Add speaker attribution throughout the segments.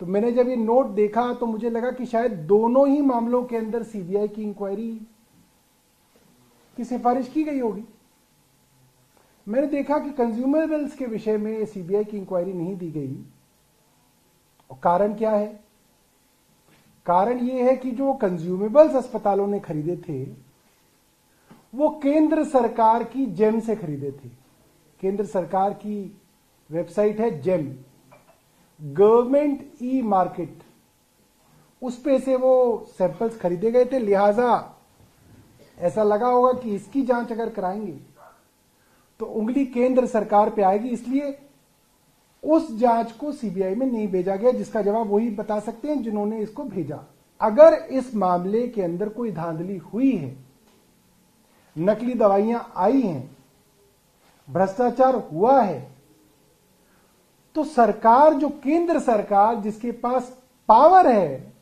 Speaker 1: तो मैंने जब ये नोट देखा तो मुझे लगा कि शायद दोनों ही मामलों के अंदर सीबीआई की इंक्वायरी की सिफारिश की गई होगी। मैंने देखा कि कंज्यूमर बिल्स के विषय में सीबीआई की इंक्वायरी नहीं दी गई। और कारण क्या है? कारण यह है कि जो कंज्यूमेबल्स अस्पतालों ने खरीदे थे, वो केंद्र सरकार की जेम से खरीदे थे। केंद्र सरकार की वेबसाइट है जेम। गवर्नमेंट ई मार्केट उस पे से वो सैंपल्स खरीदे गए थे। लिहाजा ऐसा लगा होगा कि इसकी जाँच अगर कराएँगे तो उंगली केंद्र सरकार पे आएगी। इसलिए उस जाँच को सीबीआई में नहीं भेजा गया, जिसका जवाब वही बता सकते हैं जिन्होंने इसको भेजा। अगर इस मामले के अंदर कोई धांधली हुई है, नकली दवाइयाँ आई हैं, भ्रष्टाचार हुआ है तो सरकार, जो केंद्र सरकार जिसके पास पावर है,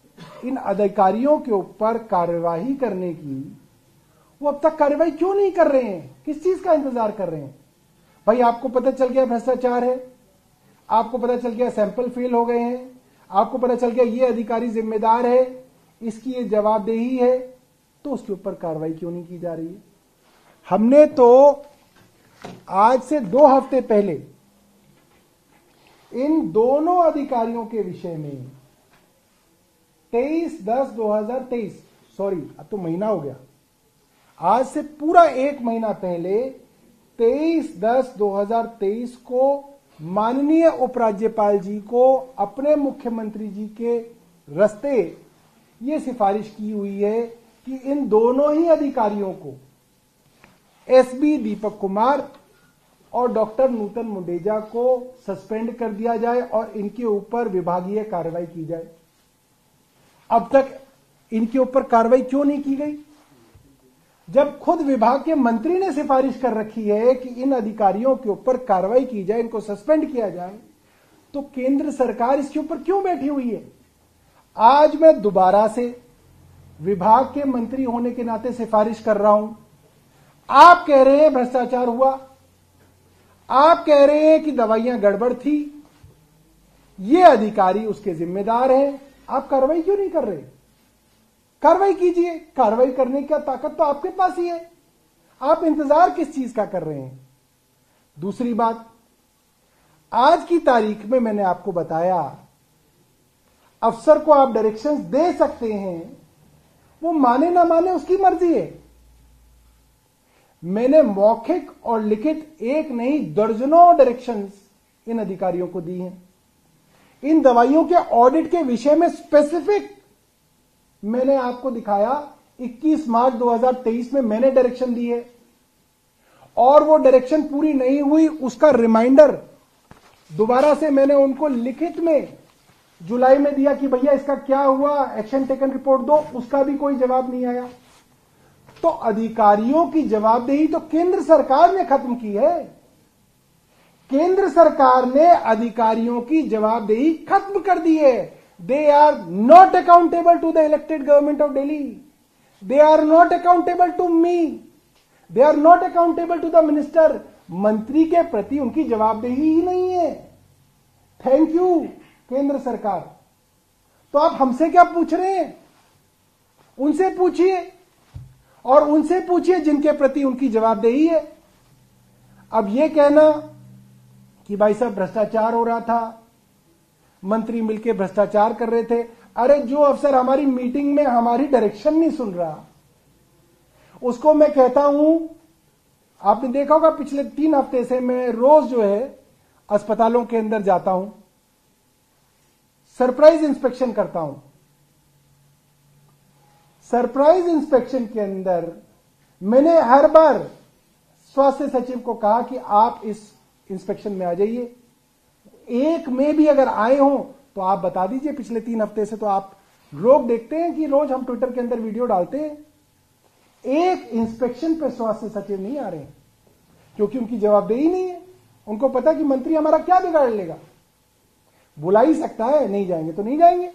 Speaker 1: इन अधिकारियों के ऊपर कार्यवाही करने की, वो अब तक कार्यवाही क्यों नहीं कर रहे हैं? किस चीज़ का इंतज़ार कर रहे हैं? भाई, आपको पता चल गया भ्रष्टाचार है, आपको पता चल गया सैंपल फेल हो गए हैं, आपको पता चल गया ये अधिकारी जिम्मेदार है, इसकी ये जवाबदेही है तो उसके ऊपर कार्रवाई क्यों नहीं की जा रही है? हमने तो आज से दो हफ़्ते पहले इन दोनों अधिकारियों के विषय में तेईस दस दो हज़ार तेईस सॉरी अब तो महीना हो गया। आज से पूरा एक महीना पहले तेईस दस दो हज़ार तेईस को माननीय उपराज्यपाल जी को अपने मुख्यमंत्री जी के रस्ते ये सिफारिश की हुई है कि इन दोनों ही अधिकारियों को एसबी दीपक कुमार और डॉक्टर नूतन मुंडेजा को सस्पेंड कर दिया जाए और इनके ऊपर विभागीय कार्रवाई की जाए। अब तक इनके ऊपर कार्रवाई क्यों नहीं की गई? जब खुद विभाग के मंत्री ने सिफारिश कर रखी है कि इन अधिकारियों के ऊपर कार्रवाई की जाए, इनको सस्पेंड किया जाए तो केंद्र सरकार इसके ऊपर क्यों बैठी हुई है? आज मैं दोबारा से विभाग के मंत्री होने के नाते सिफारिश कर रहा हूँ। आप कह रहे हैं भ्रष्टाचार हुआ आप कह रहे हैं कि दवाइयाँ गड़बड़ थी। ये अधिकारी उसके जिम्मेदार हैं। आप कार्रवाई क्यों नहीं कर रहे? कार्रवाई कीजिए। कार्रवाई करने की ताकत तो आपके पास ही है। आप इंतज़ार किस चीज़ का कर रहे हैं? दूसरी बात, आज की तारीख में मैंने आपको बताया, अफसर को आप डायरेक्शंस दे सकते हैं। वो माने ना माने उसकी मर्ज़ी है। मैंने मौखिक और लिखित एक नहीं, दर्जनों डायरेक्शंस इन अधिकारियों को दी हैं। इन दवाइयों के ऑडिट के विषय में स्पेसिफिक मैंने आपको दिखाया 21 मार्च 2023 में मैंने डायरेक्शन दी है। और वो डायरेक्शन पूरी नहीं हुई, उसका रिमाइंडर दोबारा से मैंने उनको लिखित में जुलाई में दिया कि भैया इसका क्या हुआ एक्शन टेकन रिपोर्ट दो, उसका भी कोई जवाब नहीं आया। तो अधिकारियों की जवाबदेही तो केंद्र सरकार ने खत्म की है। केंद्र सरकार ने अधिकारियों की जवाबदेही खत्म कर दी है। They are not accountable to the elected government of Delhi they are not accountable to me they are not accountable to the minister मंत्री के प्रति उनकी जवाबदेही ही नहीं है। थैंक यू केंद्र सरकार। तो आप हमसे क्या पूछ रहे हैं? उनसे पूछिए। और उनसे पूछिए जिनके प्रति उनकी जवाबदेही है। अब यह कहना कि भाई साहब भ्रष्टाचार हो रहा था, मंत्री मिलकर भ्रष्टाचार कर रहे थे। अरे जो अफसर हमारी मीटिंग में हमारी डायरेक्शन नहीं सुन रहा, उसको मैं कहता हूँ, आपने देखा होगा पिछले तीन हफ़्ते से मैं रोज जो है अस्पतालों के अंदर जाता हूँ, सरप्राइज़ इंस्पेक्शन करता हूँ। सरप्राइज़ इंस्पेक्शन के अंदर मैंने हर बार स्वास्थ्य सचिव को कहा कि आप इस इंस्पेक्शन में आ जाइए। एक में भी अगर आए हो तो आप बता दीजिए, पिछले तीन हफ़्ते से तो आप लोग देखते हैं कि रोज हम ट्विटर के अंदर वीडियो डालते हैं। एक इंस्पेक्शन पे स्वास्थ्य सचिव नहीं आ रहे हैं, क्योंकि उनकी जवाबदेही नहीं है। उनको पता कि मंत्री हमारा क्या बिगाड़ लेगा। बुला ही सकता है, नहीं जाएँगे तो नहीं जाएँगे।